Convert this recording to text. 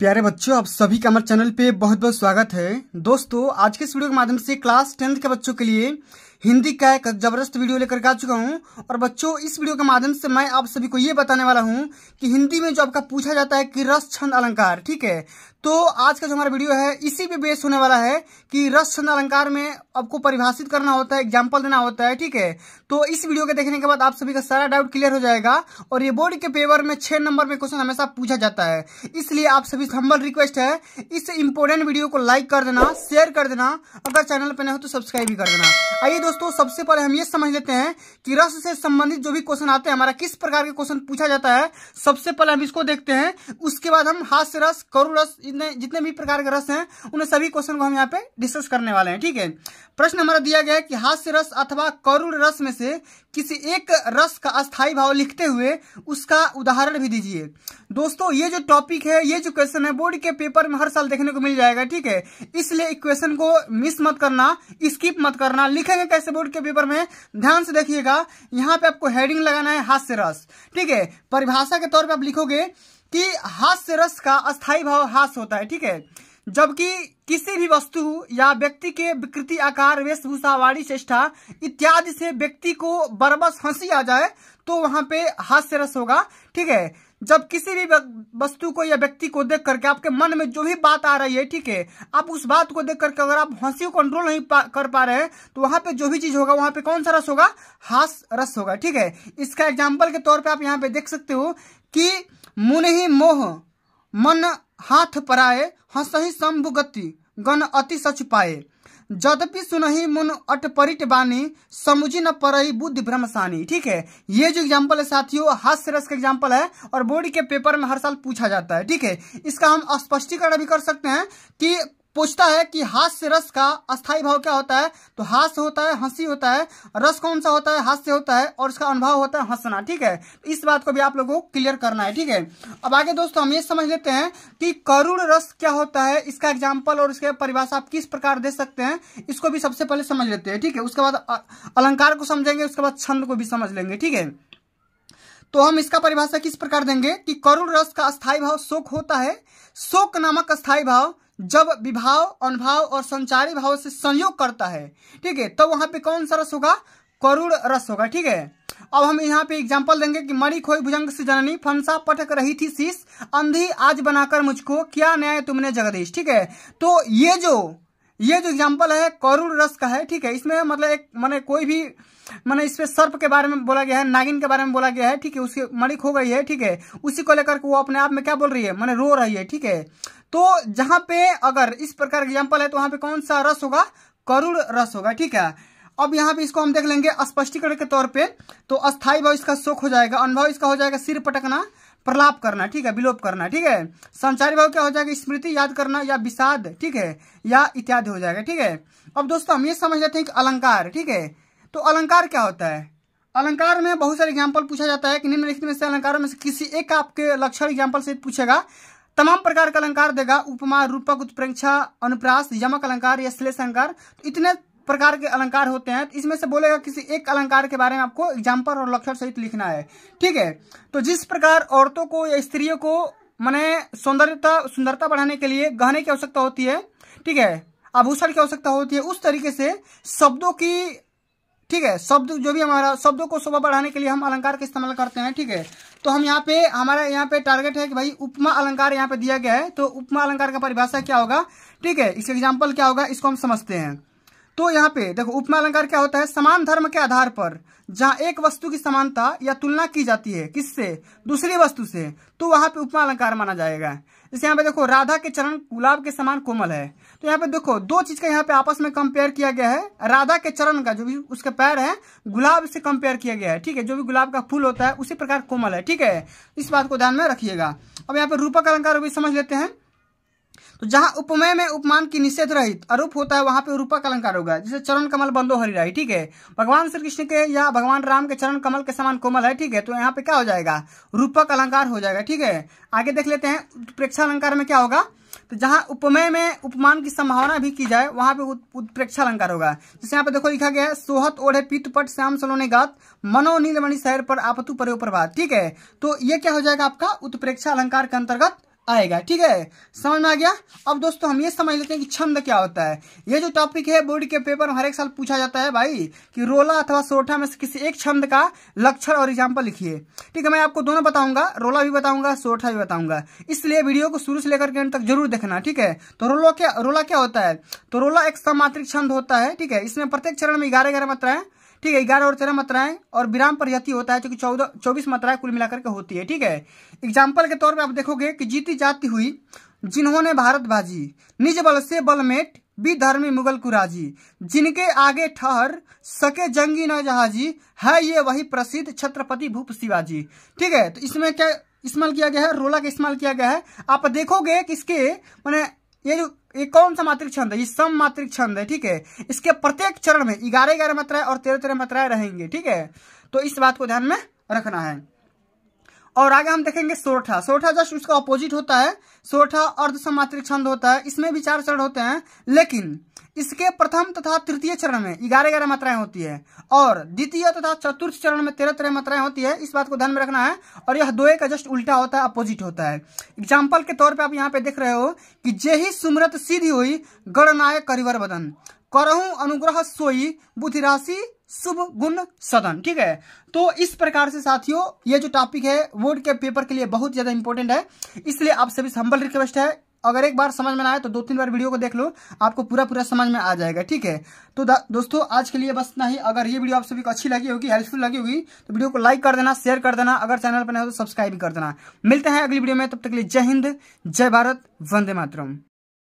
प्यारे बच्चों, आप सभी का हमारे चैनल पे बहुत बहुत स्वागत है। दोस्तों, आज के इस वीडियो के माध्यम से क्लास टेंथ के बच्चों के लिए हिंदी का एक ज़बरदस्त वीडियो लेकर के आ चुका हूँ। और बच्चों, इस वीडियो के माध्यम से मैं आप सभी को ये बताने वाला हूँ कि हिंदी में जो आपका पूछा जाता है कि रस, छंद, अलंकार, ठीक है? तो आज का जो हमारा वीडियो है, इसी पे बेस होने वाला है कि रस, छंद, अलंकार में आपको परिभाषित करना होता है एग्ज़ाम्पल देना होता है, ठीक है? तो इस वीडियो के देखने के बाद आप सभी का सारा डाउट क्लियर हो जाएगा और ये बोर्ड के पेपर में छह नंबर में क्वेश्चन हमेशा पूछा जाता है। इसलिए आप सभी हम्बल रिक्वेस्ट है, इस इंपोर्टेंट वीडियो को लाइक कर देना शेयर कर देना। अगर चैनल पर नहीं हो तो सब्सक्राइब भी कर देना। आइए दोस्तों, सबसे पहले हम ये समझ लेते हैं कि रस से संबंधित जो भी क्वेश्चन आते हैं, हमारा किस प्रकार के क्वेश्चन पूछा जाता है। सबसे पहले हम इसको देखते हैं, उसके बाद हम हास्य रस करु रस जितने भी प्रकार के रस हैं, उन सभी क्वेश्चन को हम यहाँ पे डिस्कस करने वाले हैं, ठीक है? प्रश्न हमारा दिया गया है कि हास्य रस अथवा करुण रस में से किसी एक रस का अस्थाई भाव लिखते हुए उसका उदाहरण भी दीजिए। दोस्तों, ये जो टॉपिक है, ये जो क्वेश्चन है बोर्ड के पेपर में हर साल देखने को मिल जाएगा, ठीक है? इसलिए इक्वेशन को मिस मत करना स्किप मत करना। लिखेंगे कैसे बोर्ड के पेपर में? ध्यान से देखिएगा, यहाँ पे आपको हेडिंग लगाना है, हास्य रस, ठीक है? परिभाषा के तौर पर आप लिखोगे कि हास्य रस का अस्थाई भाव हास होता है, ठीक है? जबकि किसी भी वस्तु या व्यक्ति के विकृति आकार वेशभूषा वाणी चेष्टा इत्यादि से व्यक्ति को बरबस हँसी आ जाए तो वहाँ पे हास्य रस होगा। ठीक है? जब किसी भी वस्तु को या व्यक्ति को देख करके आपके मन में जो भी बात आ रही है ठीक है आप उस बात को देख करके अगर आप हँसी को कंट्रोल नहीं पा, कर पा रहे हैं तो वहाँ पे जो भी चीज़ होगा वहाँ पे कौन सा रस होगा? हास रस होगा। ठीक है? इसका एग्ज़ाम्पल के तौर पे आप यहाँ पे देख सकते हो कि मुन ही मोह मन हाथ पराए, हंसही शंभु गति, गण अति सच पाए। यद्यपि सुनही मुन अटपरिट बानी, समुझी न परई बुद्धि भ्रमसानी। ठीक है? ये जो एग्ज़ाम्पल है साथियों हास्य रस का एग्ज़ाम्पल है, और बोर्ड के पेपर में हर साल पूछा जाता है। ठीक है? इसका हम स्पष्टीकरण भी कर सकते हैं कि पूछता है कि हास्य रस का अस्थाई भाव क्या होता है? तो हास्य होता है, हँसी होता है। रस कौन सा होता है? हास्य होता है और उसका अनुभव होता है हंसना, ठीक है? इस बात को भी आप लोगों को क्लियर करना है, ठीक है? अब आगे दोस्तों हम ये समझ लेते हैं कि करुण रस क्या होता है, इसका एग्ज़ाम्पल और इसके परिभाषा आप किस प्रकार दे सकते हैं, इसको भी सबसे पहले समझ लेते हैं, ठीक है? उसके बाद अलंकार को समझेंगे, उसके बाद छंद को भी समझ लेंगे, ठीक है? तो हम इसका परिभाषा किस प्रकार देंगे कि करुण रस का अस्थाई भाव शोक होता है। शोक नामक अस्थाई भाव जब विभाव, अनुभाव और संचारी भाव से संयोग करता है, ठीक है तो वहाँ पे कौन सा रस होगा? करुण रस होगा, ठीक है? अब हम यहाँ पे एग्ज़ाम्पल देंगे कि मरी खोई भुजंग से जननी फंसा पटक रही थी शीश, अंधी आज बनाकर मुझको, क्या न्याय तुमने जगदीश, ठीक है? तो ये जो ये जो एग्ज़ाम्पल है, करुण रस का है, ठीक है? इसमें मतलब एक, मैंने कोई भी, मैंने इसमें सर्प के बारे में बोला गया है, नागिन के बारे में बोला गया है, ठीक है? उसकी मणि खो गई है, ठीक है? उसी को लेकर वो अपने आप में क्या बोल रही है? मैंने रो रही है, ठीक है? तो जहाँ पे अगर इस प्रकार एग्ज़ाम्पल है तो वहाँ पे कौन सा रस होगा? करुण रस होगा, ठीक है? अब यहाँ पे इसको हम देख लेंगे स्पष्टीकरण के तौर पे। तो अस्थाई भाव इसका शोक हो जाएगा, अनुभव इसका हो जाएगा, सिर पटकना प्रलाप करना, ठीक है, विलोप करना, ठीक है? संचारी भाव क्या हो जाएगा? स्मृति याद करना या विषाद, ठीक है? या इत्यादि हो जाएगा, ठीक है? अब दोस्तों, हम ये समझ लेते हैं कि अलंकार, ठीक है? तो अलंकार क्या होता है? अलंकार में बहुत सारे एग्ज़ाम्पल पूछा जाता है कि निम्नलिखित में से अलंकारों में से किसी एक आपके लक्षण एग्ज़ाम्पल से पूछेगा, तमाम प्रकार का अलंकार देगा, उपमा, रूपक, उत्प्रेक्षा, अनुप्रास, यमक अलंकार या श्लेष अलंकार। तो इतने प्रकार के अलंकार होते हैं तो इसमें से बोलेगा किसी एक अलंकार के बारे में आपको एग्ज़ाम्पल और लक्षण सहित लिखना है। ठीक है? तो जिस प्रकार औरतों को या स्त्रियों को, मैंने सौंदर्यता, सुंदरता बढ़ाने के लिए गहने की आवश्यकता होती है, ठीक है? आभूषण की आवश्यकता होती है, उस तरीके से शब्दों की, ठीक है? शब्द जो भी हमारा, शब्दों को शोभा बढ़ाने के लिए हम अलंकार का इस्तेमाल करते हैं, ठीक है? तो हम यहाँ पे, हमारा यहाँ पे टारगेट है कि भाई उपमा अलंकार यहाँ पे दिया गया है तो उपमा अलंकार का परिभाषा क्या होगा? ठीक है? इसका एग्ज़ाम्पल क्या होगा? इसको हम समझते हैं। तो यहाँ पे देखो, उपमा अलंकार क्या होता है? समान धर्म के आधार पर जहाँ एक वस्तु की समानता या तुलना की जाती है, किससे? दूसरी वस्तु से। तो वहाँ पे उपमा अलंकार माना जाएगा। जैसे यहाँ पे देखो, राधा के चरण गुलाब के समान कोमल है। तो यहाँ पे देखो, दो चीज़ का यहाँ पे आपस में कंपेयर किया गया है। राधा के चरण का जो भी उसके पैर है, गुलाब से कंपेयर किया गया है। ठीक है, जो भी गुलाब का फूल होता है, उसी प्रकार कोमल है। ठीक है, इस बात को ध्यान में रखिएगा। अब यहाँ पे रूपक अलंकार भी समझ लेते हैं। तो जहाँ उपमय में उपमान की निषेध रहित अरूप होता है, वहाँ पे रूपक अलंकार होगा। जैसे चरण कमल बंदो हरिराई ठीक है? भगवान श्री कृष्ण के या भगवान राम के चरण कमल के समान कोमल है, ठीक है? तो यहाँ पे क्या हो जाएगा? रूपक अलंकार हो जाएगा, ठीक है? आगे देख लेते हैं उत्प्रेक्षा अलंकार में क्या होगा? तो जहाँ उपमय में उपमान की संभावना भी की जाए, वहाँ पे उत्प्रेक्षा अलंकार होगा। जैसे यहाँ पे देखो लिखा गया है, सोहत ओढ़े पीत पट श्याम सलोने गात, मनो नीलमणि शहर पर आपतु पर प्रभात ठीक है? तो ये क्या हो जाएगा आपका? उत्प्रेक्षा अलंकार के अंतर्गत आएगा, ठीक है? समझ में आ गया? अब दोस्तों हम ये समझ लेते हैं कि छंद क्या होता है। ये जो टॉपिक है बोर्ड के पेपर में हर एक साल पूछा जाता है भाई कि रोला अथवा सोठा में से किसी एक छंद का लक्षण और एग्ज़ाम्पल लिखिए। ठीक है, मैं आपको दोनों बताऊँगा, रोला भी बताऊँगा सोठा भी बताऊँगा। इसलिए वीडियो को शुरू से लेकर के अंत तक ज़रूर देखना, ठीक है? तो रोला क्या रोला क्या होता है? तो रोला एक समात्रिक छंद होता है, ठीक है? इसमें प्रत्येक चरण में ग्यारह ग्यारह मात्राएँ ठीक है, ग्यारह और तेरह मात्राएँ और विराम पर यति होता है जो कि चौदह, चौबीस मात्राएँ कुल मिलाकर के होती है, ठीक है? एग्ज़ाम्पल के तौर पे आप देखोगे कि जीती जाती हुई जिन्होंने भारत भाजी निज बल से बलमेट विधर्मी मुगल कुराजी, जिनके आगे ठहर सके जंगी न जहाजी, है ये वही प्रसिद्ध छत्रपति भूप शिवाजी, ठीक है? तो इसमें क्या इस्तेमाल किया गया है? रोला का इस्तेमाल किया गया है। आप देखोगे कि इसके, मैंने ये जो, ये कौन सा मात्रिक छंद है? ये सम मात्रिक छंद है, ठीक है? इसके प्रत्येक चरण में ग्यारह ग्यारह मात्राएँ और तेरह तेरह मात्राएँ रहेंगे, ठीक है? तो इस बात को ध्यान में रखना है। और आगे हम देखेंगे सोठा सोठा जस्ट उसका अपोजिट होता है। सोठा अर्ध समात्रिक छंद होता है। इसमें भी चार चरण होते हैं। लेकिन इसके प्रथम तथा तृतीय चरण में ग्यारह ग्यारह मात्राएँ होती है और द्वितीय तथा चतुर्थ चरण में तेरह तेरह मात्राएँ होती है। इस बात को ध्यान में रखना है। और यह दो का जस्ट उल्टा होता है अपोजिट होता है। एग्ज़ाम्पल के तौर पर आप यहाँ पे देख रहे हो कि जे ही सुमरत सीधी हुई गणनायक करिवर बदन। करहू अनुग्रह सोई बुद्धि राशि शुभ गुण सदन, ठीक है? तो इस प्रकार से साथियों, ये जो टॉपिक है बोर्ड के पेपर के लिए बहुत ज़्यादा इंपॉर्टेंट है। इसलिए आप सभी हम्बल रिक्वेस्ट है। अगर एक बार समझ में आए तो दो तीन बार वीडियो को देख लो, आपको पूरा पूरा समझ में आ जाएगा, ठीक है? तो दोस्तों, आज के लिए बस इतना ही। अगर ये वीडियो आप सभी को अच्छी लगी होगी हेल्पफुल लगी होगी तो वीडियो को लाइक कर देना शेयर कर देना। अगर चैनल पर नहीं हो तो सब्सक्राइब कर देना। मिलते हैं अगली वीडियो में, तब तक के लिए जय हिंद, जय भारत, वंदे मातरम।